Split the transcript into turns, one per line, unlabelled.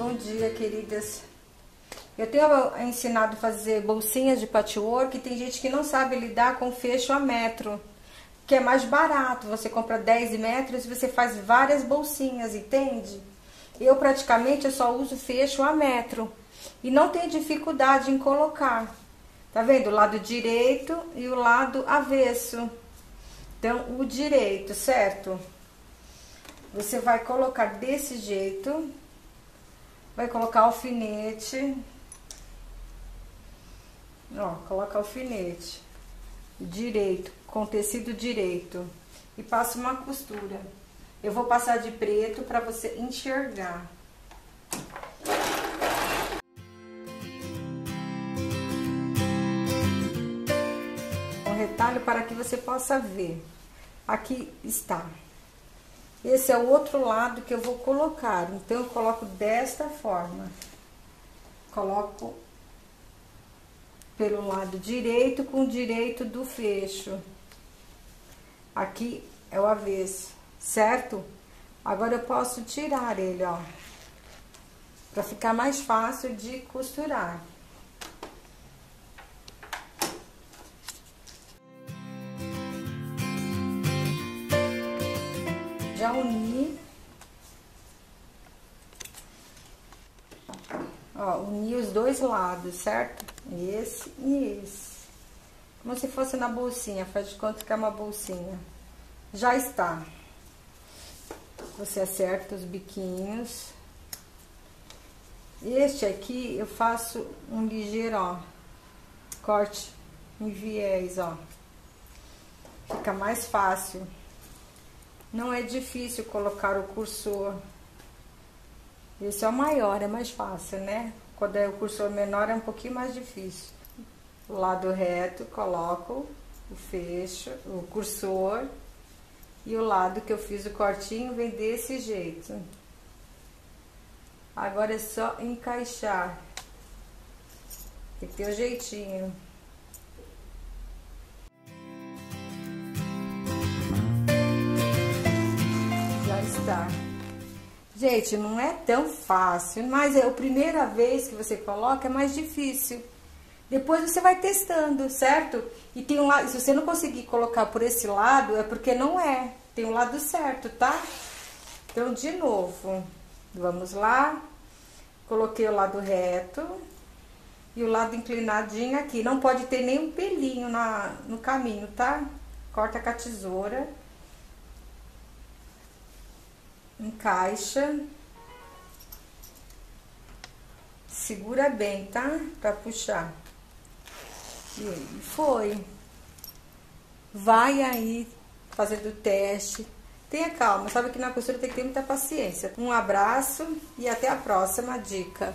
Bom dia, queridas. Eu tenho ensinado a fazer bolsinhas de patchwork e tem gente que não sabe lidar com fecho a metro, que é mais barato. Você compra 10 metros e você faz várias bolsinhas, entende? Eu praticamente eu só uso fecho a metro e não tenho dificuldade em colocar. Tá vendo? O lado direito e o lado avesso. Então, o direito, certo? Você vai colocar desse jeito vai colocar alfinete. Ó, coloca alfinete direito, com tecido direito e passa uma costura. Eu vou passar de preto para você enxergar. Um retalho para que você possa ver. Aqui está. Esse é o outro lado que eu vou colocar. Então, eu coloco desta forma. Coloco pelo lado direito com o direito do fecho. Aqui é o avesso, certo? Agora, eu posso tirar ele, ó. Pra ficar mais fácil de costurar. Já uni. Ó, uni os dois lados, certo? Esse e esse. Como se fosse na bolsinha, faz de conta que é uma bolsinha. Já está. Você acerta os biquinhos. Este aqui eu faço um ligeiro, ó, corte em viés, ó. Fica mais fácil. Não é difícil colocar o cursor. Esse é o maior, é mais fácil, né? Quando é o cursor menor é um pouquinho mais difícil. Lado reto, coloco o fecho, o cursor. E o lado que eu fiz o cortinho vem desse jeito. Agora é só encaixar. Tem que ter o um jeitinho. Gente, não é tão fácil, mas é a primeira vez que você coloca é mais difícil. Depois você vai testando, certo? E tem um lado, se você não conseguir colocar por esse lado, é porque não é. Tem um lado certo, tá? Então, de novo, vamos lá. Coloquei o lado reto e o lado inclinadinho aqui. Não pode ter nenhum pelinho na, no caminho, tá? Corta com a tesoura encaixa, segura bem, tá? Pra puxar. E foi. Vai aí fazendo teste. Tenha calma, sabe que na costura tem que ter muita paciência. Um abraço e até a próxima dica.